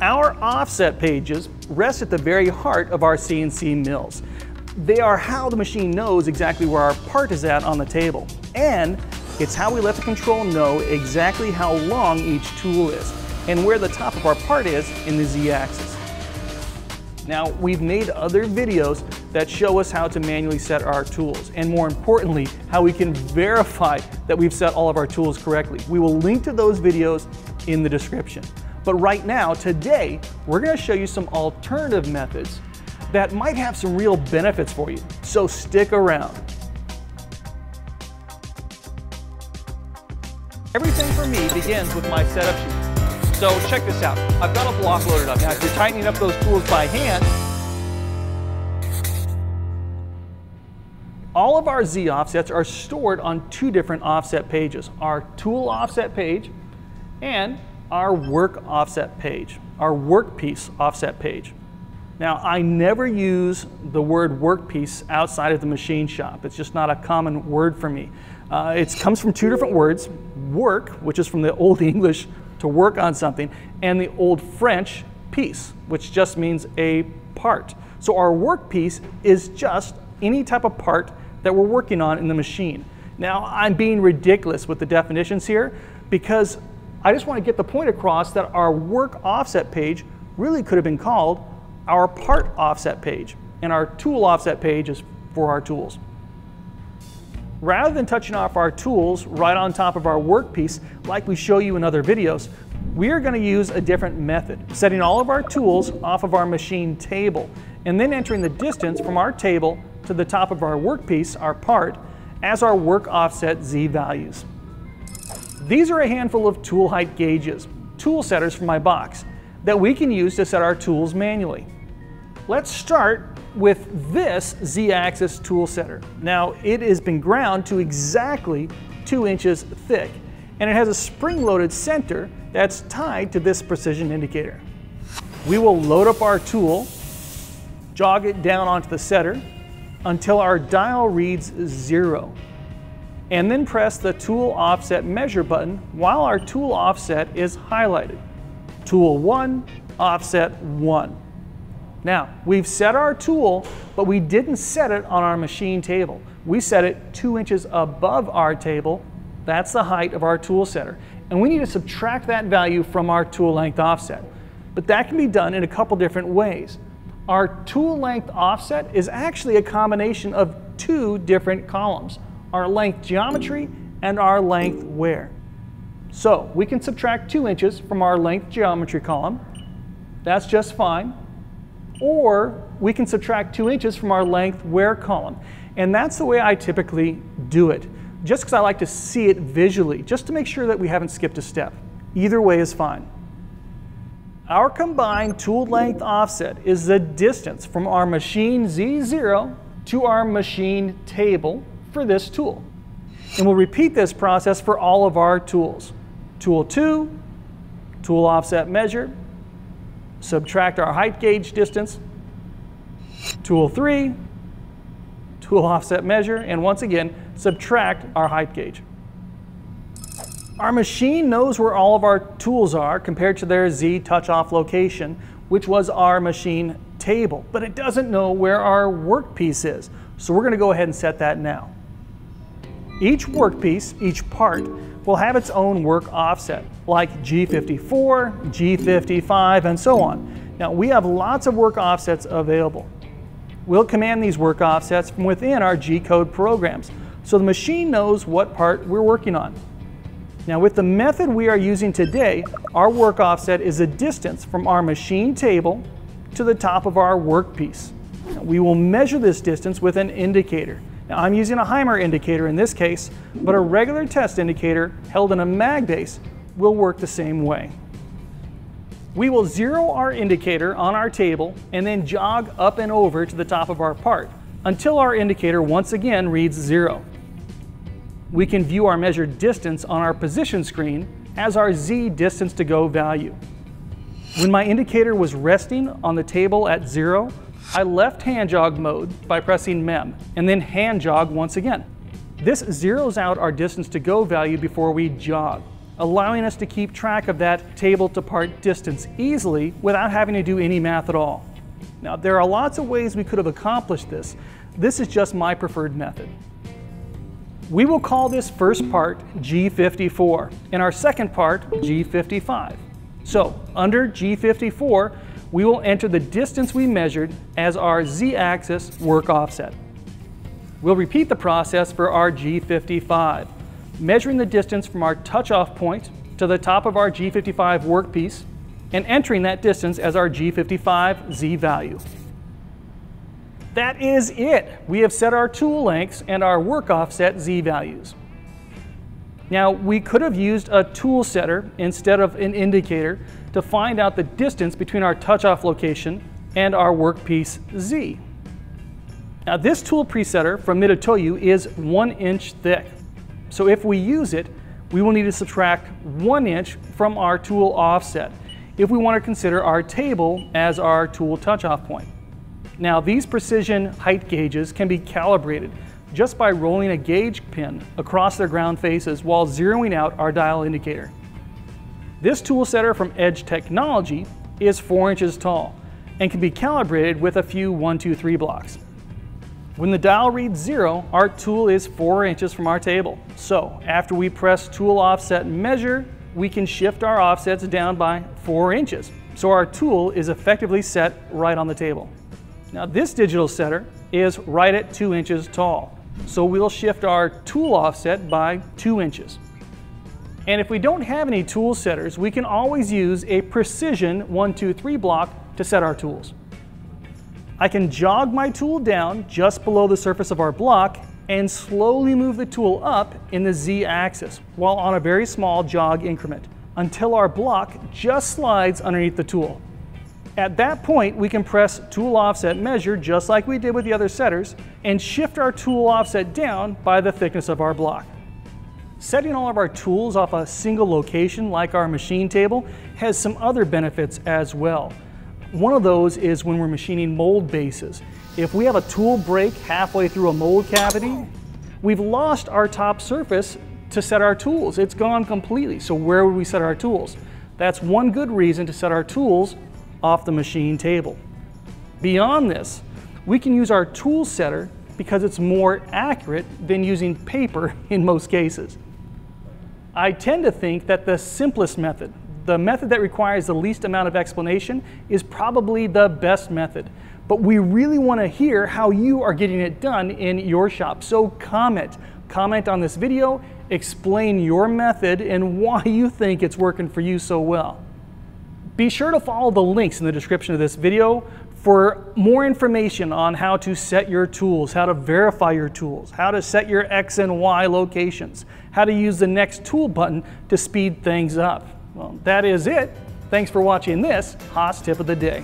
Our offset pages rest at the very heart of our CNC mills. They are how the machine knows exactly where our part is at on the table. And it's how we let the control know exactly how long each tool is and where the top of our part is in the Z-axis. Now, we've made other videos that show us how to manually set our tools, and more importantly, how we can verify that we've set all of our tools correctly. We will link to those videos in the description. But right now, today, we're gonna show you some alternative methods that might have some real benefits for you. So stick around. Everything for me begins with my setup sheet. So check this out. I've got a block loaded up. Now if you're tightening up those tools by hand, all of our Z offsets are stored on two different offset pages. Our tool offset page and our work offset page, our workpiece offset page. Now, I never use the word workpiece outside of the machine shop. It's just not a common word for me. Uh, it comes from two different words, work, which is from the Old English to work on something, and the Old French piece, which just means a part. So our workpiece is just any type of part that we're working on in the machine. Now, I'm being ridiculous with the definitions here because I just want to get the point across that our work offset page really could have been called our part offset page, and our tool offset page is for our tools. Rather than touching off our tools right on top of our workpiece like we show you in other videos, we are going to use a different method, setting all of our tools off of our machine table, and then entering the distance from our table to the top of our workpiece, our part, as our work offset Z values. These are a handful of tool height gauges, tool setters from my box, that we can use to set our tools manually. Let's start with this Z-axis tool setter. Now, it has been ground to exactly two inches thick, and it has a spring-loaded center that's tied to this precision indicator. We will load up our tool, jog it down onto the setter until our dial reads zero and then press the tool offset measure button while our tool offset is highlighted. Tool 1, offset 1. Now, we've set our tool, but we didn't set it on our machine table. We set it two inches above our table. That's the height of our tool setter. And we need to subtract that value from our tool length offset. But that can be done in a couple different ways. Our tool length offset is actually a combination of two different columns our length geometry, and our length wear. So we can subtract two inches from our length geometry column. That's just fine. Or we can subtract two inches from our length wear column. And that's the way I typically do it, just because I like to see it visually, just to make sure that we haven't skipped a step. Either way is fine. Our combined tool length offset is the distance from our machine Z0 to our machine table for this tool. And we'll repeat this process for all of our tools. Tool 2, tool offset measure, subtract our height gauge distance, tool 3, tool offset measure, and once again, subtract our height gauge. Our machine knows where all of our tools are compared to their Z touch off location, which was our machine table, but it doesn't know where our workpiece is. So we're gonna go ahead and set that now. Each workpiece, each part, will have its own work offset, like G54, G55, and so on. Now, we have lots of work offsets available. We'll command these work offsets from within our G-code programs, so the machine knows what part we're working on. Now, with the method we are using today, our work offset is a distance from our machine table to the top of our workpiece. We will measure this distance with an indicator. Now I'm using a Haimer indicator in this case, but a regular test indicator held in a mag base will work the same way. We will zero our indicator on our table and then jog up and over to the top of our part until our indicator once again reads zero. We can view our measured distance on our position screen as our Z distance to go value. When my indicator was resting on the table at zero, I left hand jog mode by pressing MEM and then hand jog once again. This zeroes out our distance to go value before we jog. allowing us to keep track of that table to part distance easily without having to do any math at all. Now, there are lots of ways we could have accomplished this. This is just my preferred method. We will call this first part G54 and our second part G55. So under G54, we will enter the distance we measured as our z-axis work offset. We'll repeat the process for our G55, measuring the distance from our touch-off point to the top of our G55 workpiece and entering that distance as our G55 Z value. That is it. We have set our tool lengths and our work offset Z values. Now, we could have used a tool setter instead of an indicator to find out the distance between our touch-off location and our workpiece Z. Now, this tool presetter from Mitutoyo is one inch thick. So if we use it, we will need to subtract one inch from our tool offset if we want to consider our table as our tool touch-off point. Now these precision height gauges can be calibrated just by rolling a gauge pin across their ground faces while zeroing out our dial indicator. This tool setter from Edge Technology is 4 inches tall and can be calibrated with a few 1, 2, 3 blocks. When the dial reads zero, our tool is 4 inches from our table. So after we press tool offset measure, we can shift our offsets down by 4 inches. So our tool is effectively set right on the table. Now this digital setter is right at two inches tall. So we'll shift our tool offset by two inches. And if we don't have any tool setters, we can always use a precision one, two, three block to set our tools. I can jog my tool down just below the surface of our block and slowly move the tool up in the Z axis while on a very small jog increment until our block just slides underneath the tool. At that point, we can press tool offset measure just like we did with the other setters and shift our tool offset down by the thickness of our block. Setting all of our tools off a single location like our machine table has some other benefits as well. One of those is when we're machining mold bases. If we have a tool break halfway through a mold cavity, we've lost our top surface to set our tools. It's gone completely. So where would we set our tools? That's one good reason to set our tools off the machine table. Beyond this, we can use our tool setter because it's more accurate than using paper in most cases. I tend to think that the simplest method, the method that requires the least amount of explanation, is probably the best method. But we really want to hear how you are getting it done in your shop. So comment. Comment on this video, explain your method and why you think it's working for you so well. Be sure to follow the links in the description of this video for more information on how to set your tools, how to verify your tools, how to set your X and Y locations, how to use the next tool button to speed things up. Well, that is it. Thanks for watching this Haas Tip of the Day.